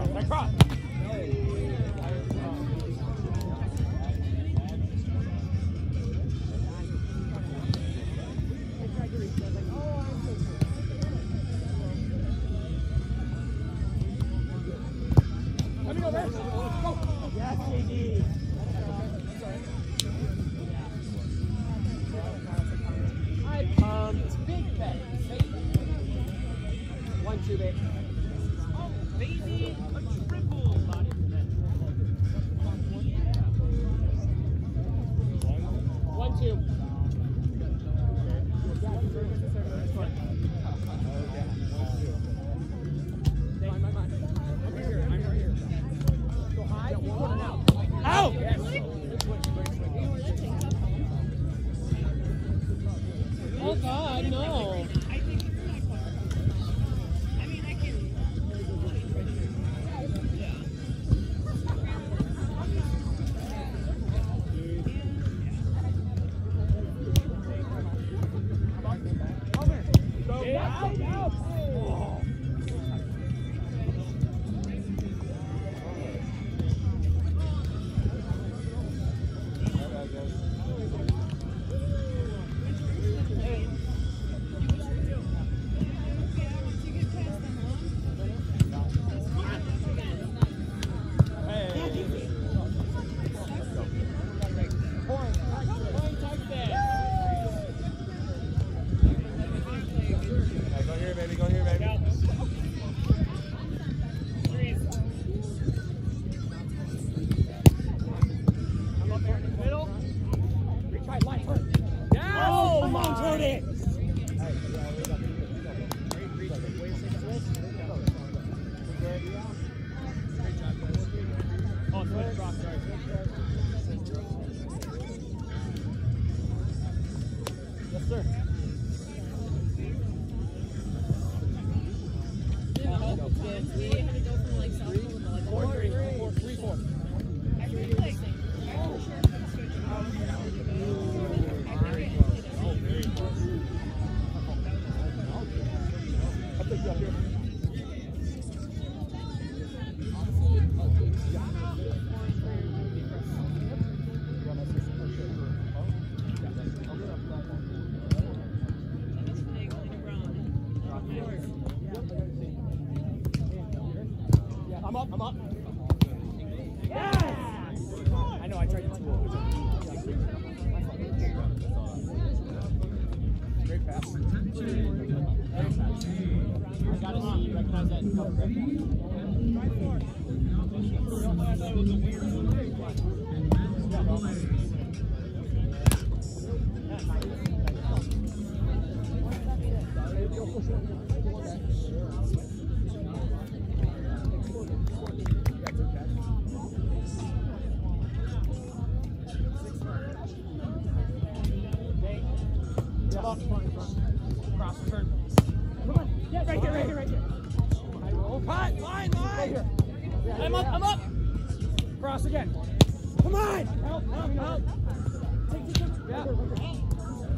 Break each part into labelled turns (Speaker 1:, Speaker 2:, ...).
Speaker 1: Across, across. Oh
Speaker 2: God, no.
Speaker 1: Cross return. Come on. Yes. Right there, right here, right here. I roll. Pot, line, line. Right here. I'm up, I'm up. Cross again. Come on. Help, help, help. Take the picture. Yeah.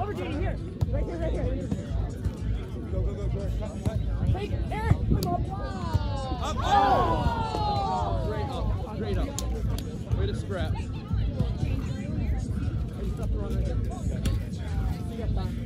Speaker 1: Over, Janie, here. Right here, right here.
Speaker 3: Go, go, go, go. Cut, cut.
Speaker 1: Take it. Eric, come up. Wow.
Speaker 3: Up,
Speaker 1: oh.
Speaker 3: oh. Great up, great up. Way to scrap.
Speaker 1: Hey,
Speaker 2: stop the run right there. You
Speaker 1: got time.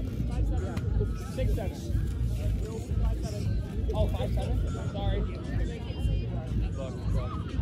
Speaker 1: Five seven, six seven. Oh, five seven. Sorry. Look,
Speaker 4: look.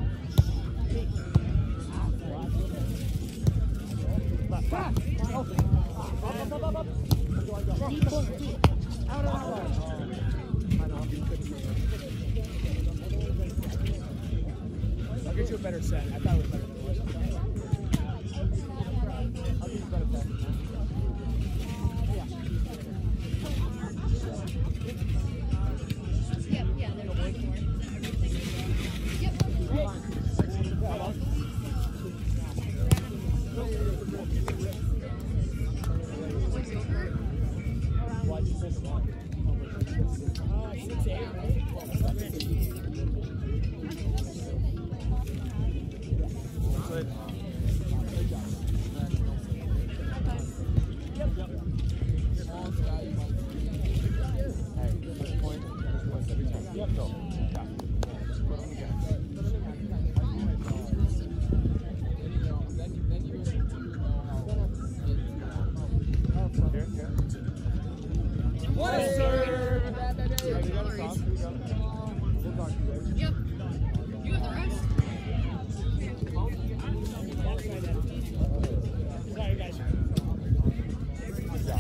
Speaker 4: I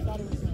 Speaker 1: thought it was.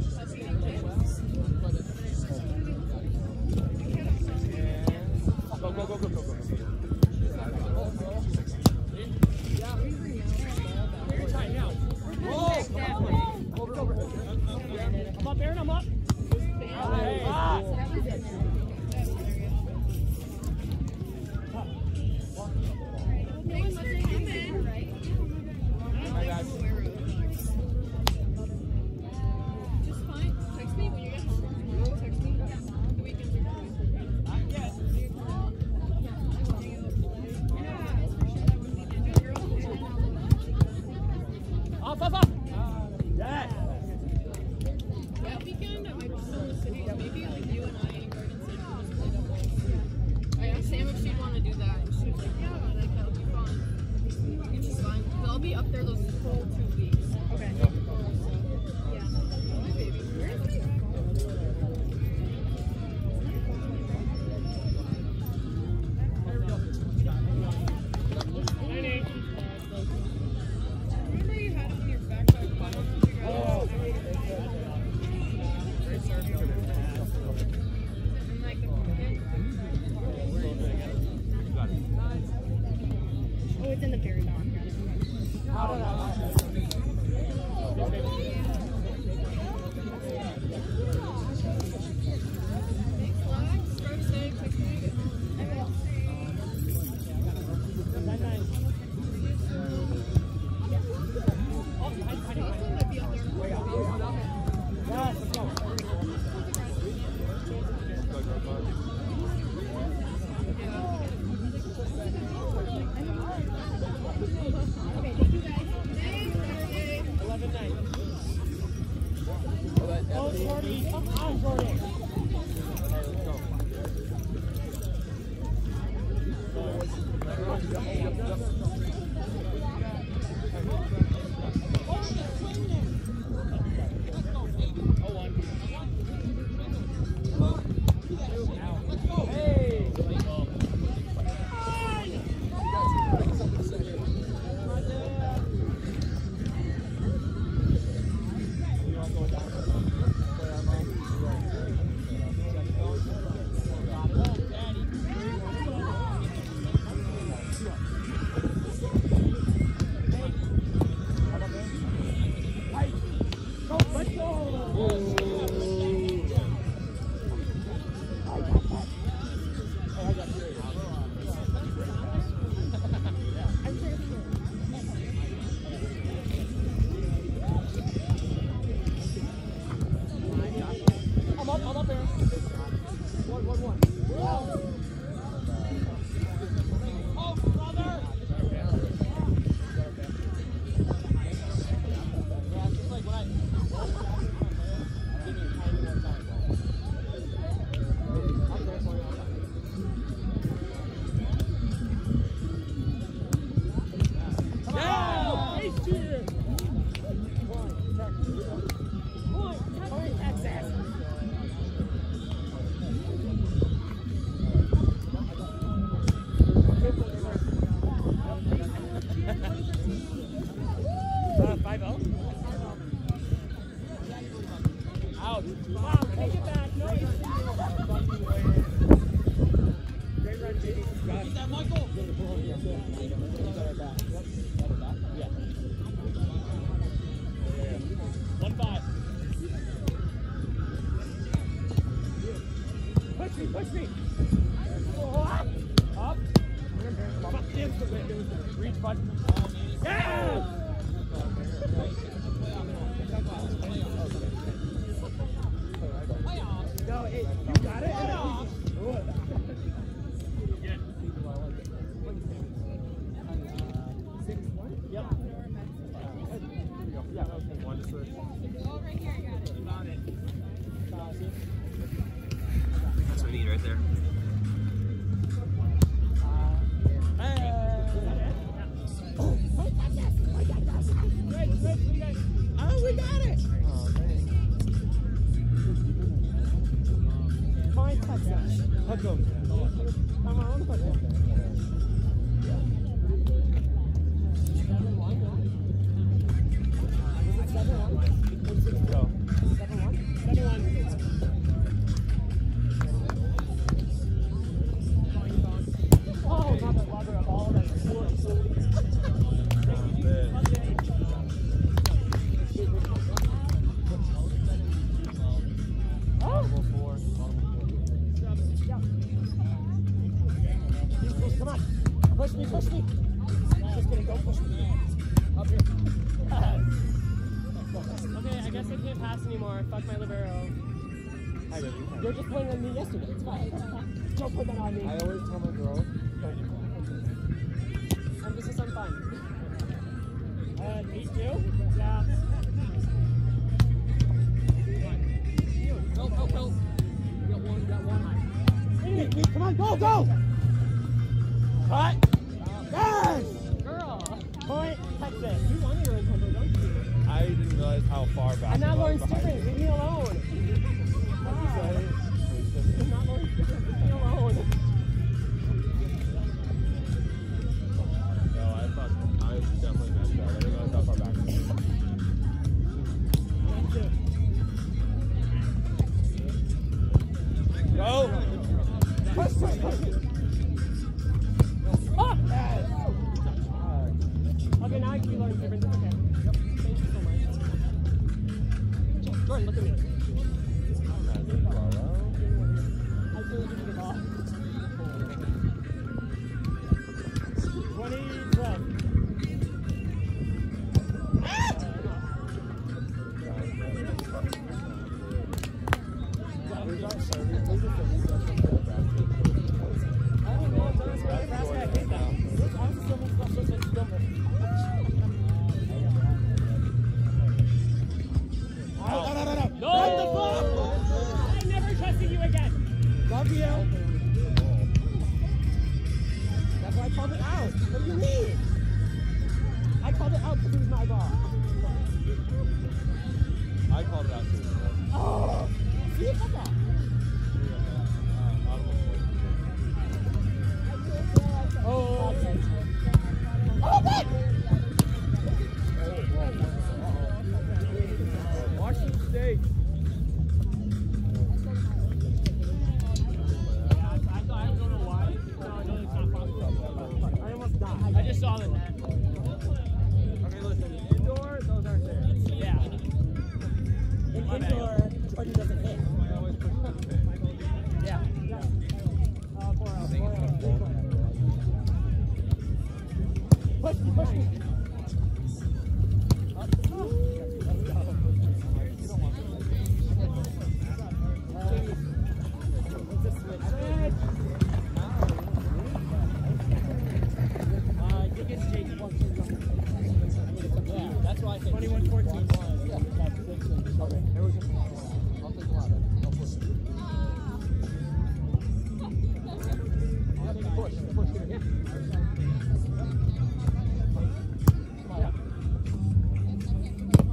Speaker 3: I didn't realize how far back.
Speaker 1: I'm not Lauren Leave me alone. Not Leave me alone. taller that.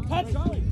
Speaker 1: Patrick.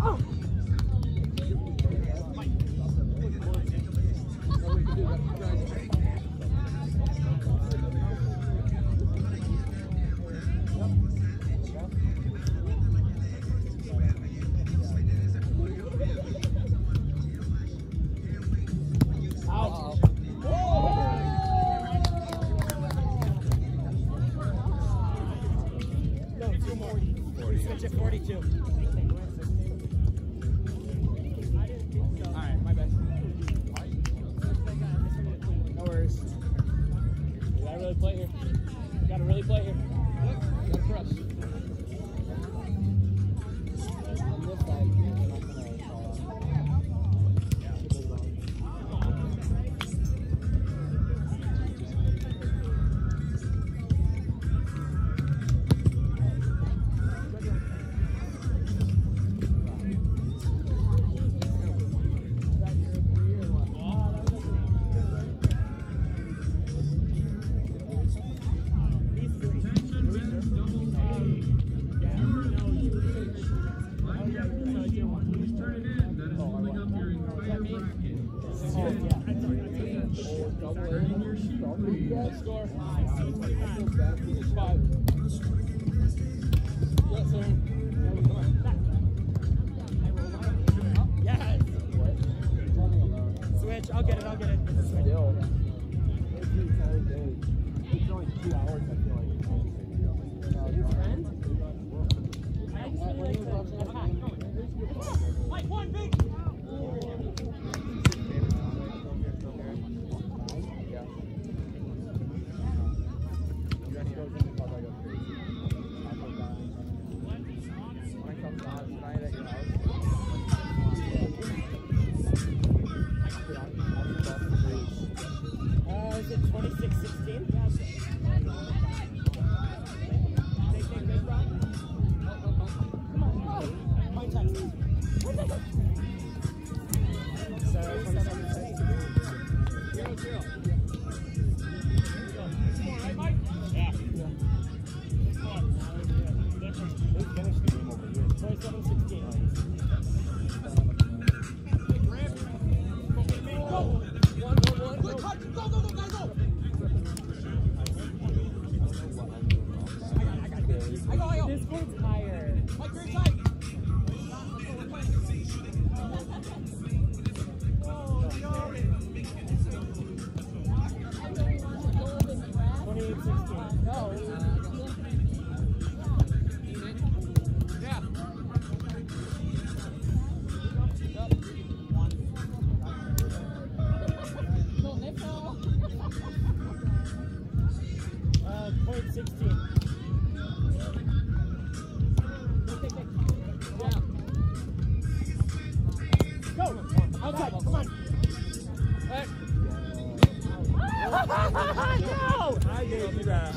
Speaker 1: Oh.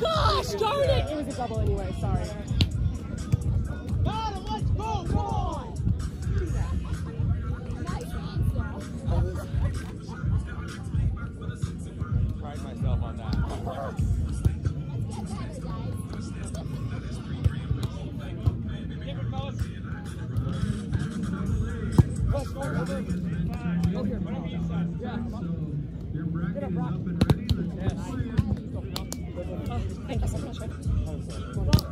Speaker 1: Gosh darn it! It was a double anyway, sorry. Got him, let's go!
Speaker 5: Come
Speaker 2: on!
Speaker 5: I pride myself on that.
Speaker 2: Let's go. Go Get up,
Speaker 3: Hay que.